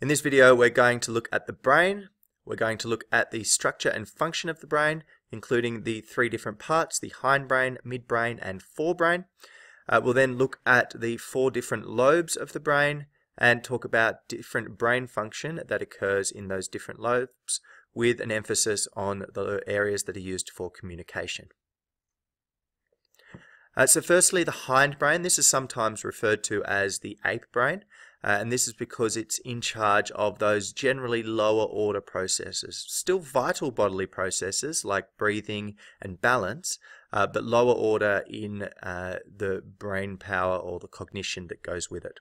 In this video, we're going to look at the brain. We're going to look at the structure and function of the brain, including the three different parts, the hindbrain, midbrain, and forebrain. Uh, we'll then look at the four different lobes of the brain and talk about different brain function that occurs in those different lobes with an emphasis on the areas that are used for communication. Uh, so firstly, the hindbrain. This is sometimes referred to as the ape brain, uh, and this is because it's in charge of those generally lower order processes. Still vital bodily processes like breathing and balance, uh, but lower order in uh, the brain power or the cognition that goes with it.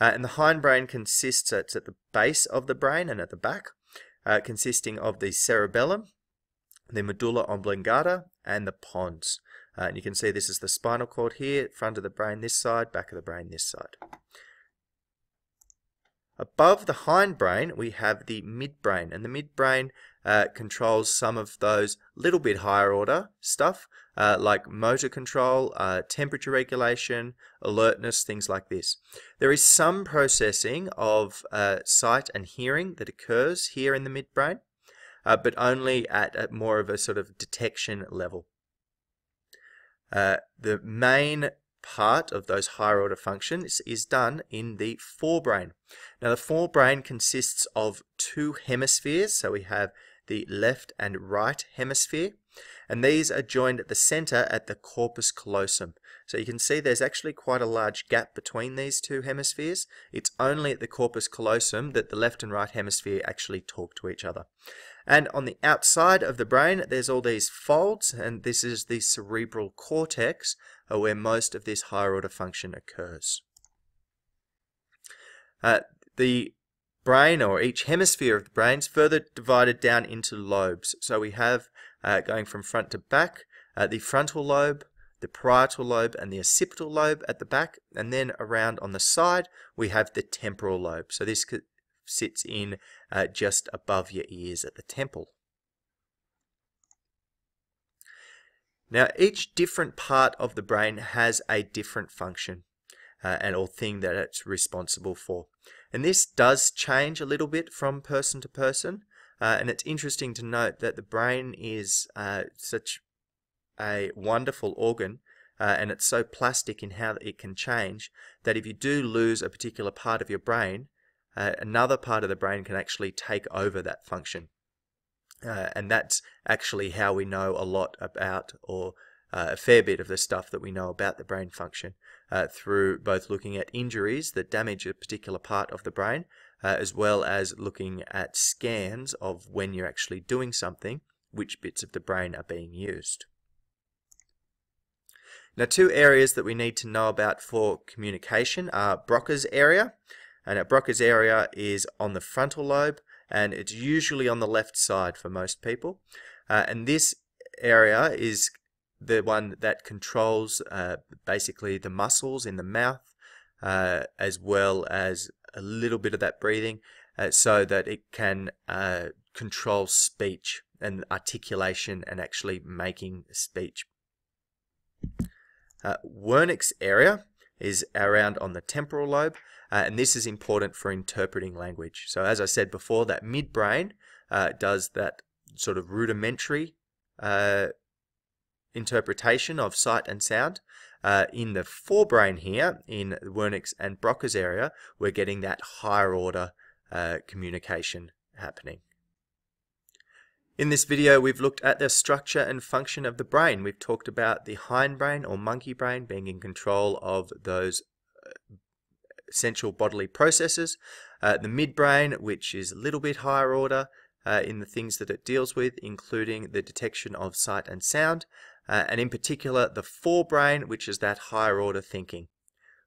Uh, and the hindbrain consists, it's at the base of the brain and at the back, uh, consisting of the cerebellum, the medulla oblongata, and the pons. Uh, and you can see this is the spinal cord here, front of the brain this side, back of the brain this side. Above the hindbrain, we have the midbrain, and the midbrain uh, controls some of those little bit higher order stuff, uh, like motor control, uh, temperature regulation, alertness, things like this. There is some processing of uh, sight and hearing that occurs here in the midbrain, uh, but only at, at more of a sort of detection level. Uh, the main part of those higher order functions is done in the forebrain. Now the forebrain consists of two hemispheres, so we have the left and right hemisphere, and these are joined at the center at the corpus callosum. So you can see there's actually quite a large gap between these two hemispheres. It's only at the corpus callosum that the left and right hemisphere actually talk to each other. And on the outside of the brain, there's all these folds, and this is the cerebral cortex, uh, where most of this higher order function occurs. Uh, the brain, or each hemisphere of the brain, is further divided down into lobes. So we have, uh, going from front to back, uh, the frontal lobe, the parietal lobe, and the occipital lobe at the back, and then around on the side, we have the temporal lobe. So this sits in uh, just above your ears at the temple. Now, each different part of the brain has a different function uh, and or thing that it's responsible for. And this does change a little bit from person to person. Uh, and it's interesting to note that the brain is uh, such a wonderful organ uh, and it's so plastic in how it can change that if you do lose a particular part of your brain, uh, another part of the brain can actually take over that function. Uh, and that's actually how we know a lot about, or uh, a fair bit of the stuff that we know about the brain function uh, through both looking at injuries that damage a particular part of the brain, uh, as well as looking at scans of when you're actually doing something, which bits of the brain are being used. Now, two areas that we need to know about for communication are Broca's area, and Broca's area is on the frontal lobe and it's usually on the left side for most people. Uh, and this area is the one that controls uh, basically the muscles in the mouth uh, as well as a little bit of that breathing uh, so that it can uh, control speech and articulation and actually making speech. Uh, Wernicke's area is around on the temporal lobe, uh, and this is important for interpreting language. So as I said before, that midbrain does that sort of rudimentary uh, interpretation of sight and sound. Uh, in the forebrain here, in Wernicke's and Broca's area, we're getting that higher order uh, communication happening. In this video, we've looked at the structure and function of the brain. We've talked about the hindbrain or monkey brain being in control of those uh, essential bodily processes, uh, the midbrain, which is a little bit higher order uh, in the things that it deals with, including the detection of sight and sound, uh, and in particular the forebrain, which is that higher order thinking.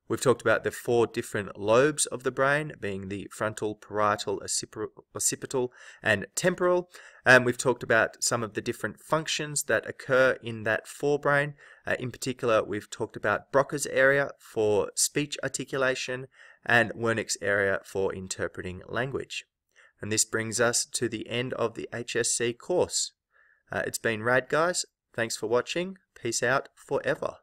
We've talked about the four different lobes of the brain, being the frontal, parietal, occipital, and temporal. And we've talked about some of the different functions that occur in that forebrain. Uh, in particular, we've talked about Broca's area for speech articulation and Wernicke's area for interpreting language. And this brings us to the end of the HSC course. Uh, it's been rad, guys. Thanks for watching. Peace out forever.